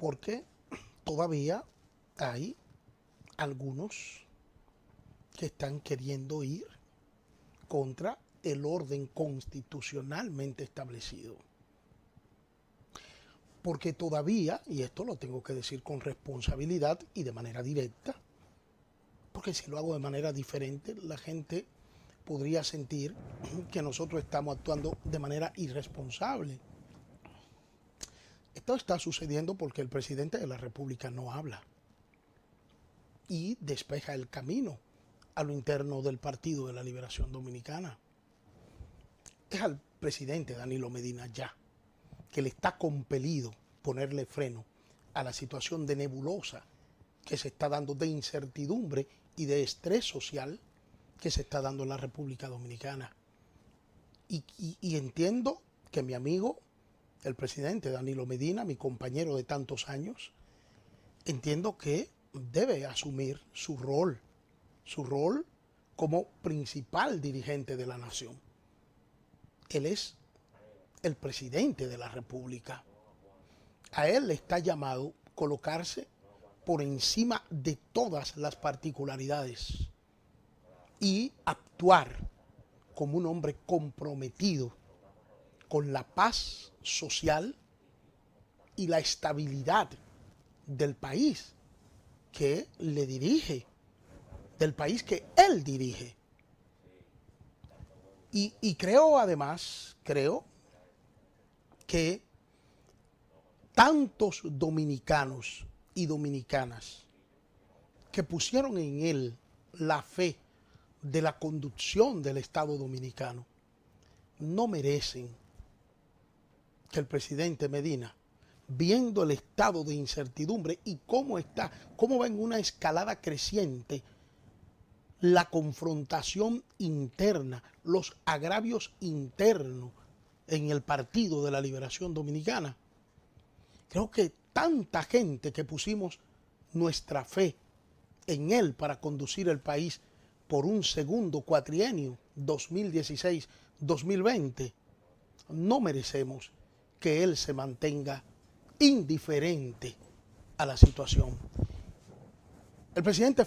porque todavía hay algunos que están queriendo ir contra el orden constitucionalmente establecido. Porque todavía, y esto lo tengo que decir con responsabilidad y de manera directa, porque si lo hago de manera diferente, la gente podría sentir que nosotros estamos actuando de manera irresponsable. Esto está sucediendo porque el presidente de la República no habla y despeja el camino a lo interno del Partido de la Liberación Dominicana. Es al presidente Danilo Medina ya que le está compelido ponerle freno a la situación de nebulosa que se está dando, de incertidumbre y de estrés social que se está dando en la República Dominicana. Y, y entiendo que mi amigo, el presidente Danilo Medina, mi compañero de tantos años, entiendo que debe asumir su rol, su rol como principal dirigente de la nación. Él es el presidente de la República. A él le está llamado colocarse por encima de todas las particularidades y actuar como un hombre comprometido con la paz social y la estabilidad del país que le dirige, del país que él dirige. Y, creo además, creo que tantos dominicanos y dominicanas que pusieron en él la fe de la conducción del Estado dominicano no merecen que el presidente Medina viendo el estado de incertidumbre y cómo está, cómo va en una escalada creciente la confrontación interna, los agravios internos en el Partido de la Liberación Dominicana. Creo que tanta gente que pusimos nuestra fe en él para conducir el país por un segundo cuatrienio 2016-2020, no merecemos que él se mantenga indiferente a la situación. El presidente